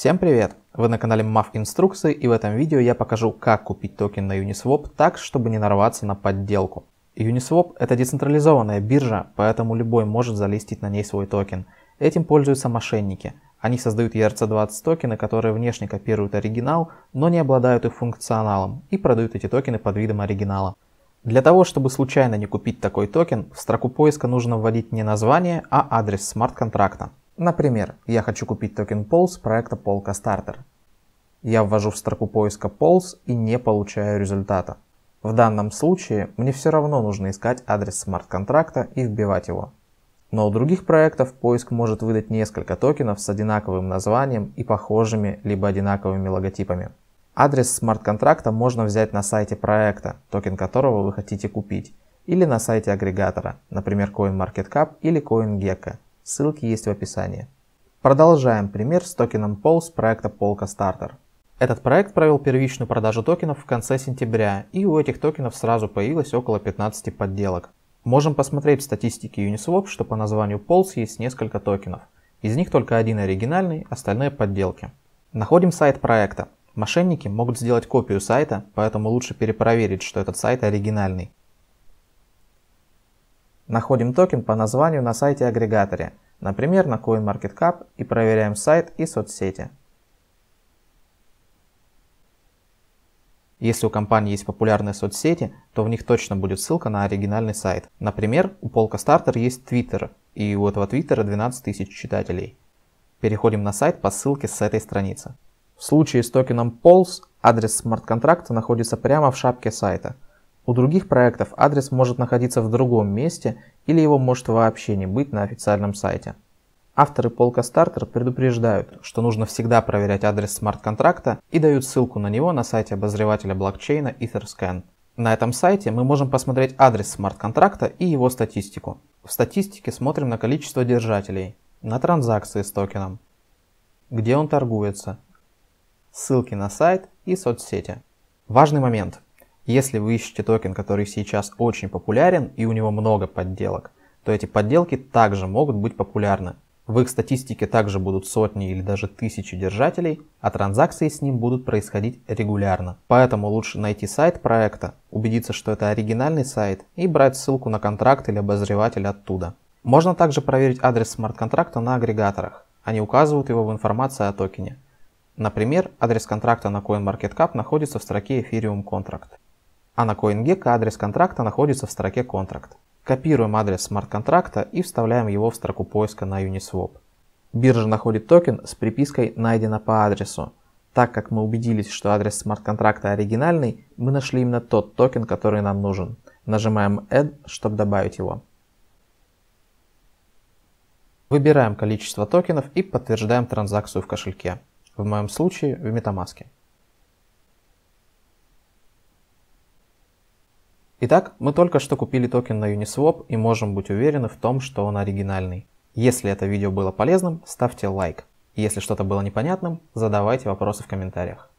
Всем привет! Вы на канале MAF Инструкции и в этом видео я покажу, как купить токен на Uniswap так, чтобы не нарваться на подделку. Uniswap это децентрализованная биржа, поэтому любой может залистить на ней свой токен. Этим пользуются мошенники. Они создают ERC20 токены, которые внешне копируют оригинал, но не обладают их функционалом и продают эти токены под видом оригинала. Для того, чтобы случайно не купить такой токен, в строку поиска нужно вводить не название, а адрес смарт-контракта. Например, я хочу купить токен POLS проекта Polkastarter. Я ввожу в строку поиска POLS и не получаю результата. В данном случае мне все равно нужно искать адрес смарт-контракта и вбивать его. Но у других проектов поиск может выдать несколько токенов с одинаковым названием и похожими либо одинаковыми логотипами. Адрес смарт-контракта можно взять на сайте проекта, токен которого вы хотите купить, или на сайте агрегатора, например CoinMarketCap или CoinGecko. Ссылки есть в описании. Продолжаем пример с токеном Pulse проекта Polka Starter. Этот проект провел первичную продажу токенов в конце сентября, и у этих токенов сразу появилось около 15 подделок. Можем посмотреть в статистике Uniswap, что по названию Pulse есть несколько токенов. Из них только один оригинальный, остальные подделки. Находим сайт проекта. Мошенники могут сделать копию сайта, поэтому лучше перепроверить, что этот сайт оригинальный. Находим токен по названию на сайте агрегаторе, например на CoinMarketCap и проверяем сайт и соцсети. Если у компании есть популярные соцсети, то в них точно будет ссылка на оригинальный сайт. Например, у Polkastarter есть Twitter, и у этого Твиттера 12 тысяч читателей. Переходим на сайт по ссылке с этой страницы. В случае с токеном POLS адрес смарт-контракта находится прямо в шапке сайта – у других проектов адрес может находиться в другом месте или его может вообще не быть на официальном сайте. Авторы Polka Starter предупреждают, что нужно всегда проверять адрес смарт-контракта и дают ссылку на него на сайте обозревателя блокчейна Etherscan. На этом сайте мы можем посмотреть адрес смарт-контракта и его статистику. В статистике смотрим на количество держателей, на транзакции с токеном, где он торгуется, ссылки на сайт и соцсети. Важный момент – если вы ищете токен, который сейчас очень популярен и у него много подделок, то эти подделки также могут быть популярны. В их статистике также будут сотни или даже тысячи держателей, а транзакции с ним будут происходить регулярно. Поэтому лучше найти сайт проекта, убедиться, что это оригинальный сайт и брать ссылку на контракт или обозреватель оттуда. Можно также проверить адрес смарт-контракта на агрегаторах. Они указывают его в информации о токене. Например, адрес контракта на CoinMarketCap находится в строке Ethereum Contract а на CoinGecko адрес контракта находится в строке «Контракт». Копируем адрес смарт-контракта и вставляем его в строку поиска на Uniswap. Биржа находит токен с припиской «Найдено по адресу». Так как мы убедились, что адрес смарт-контракта оригинальный, мы нашли именно тот токен, который нам нужен. Нажимаем Add, чтобы добавить его. Выбираем количество токенов и подтверждаем транзакцию в кошельке. В моем случае в MetaMask. Итак, мы только что купили токен на Uniswap и можем быть уверены в том, что он оригинальный. Если это видео было полезным, ставьте лайк. Если что-то было непонятным, задавайте вопросы в комментариях.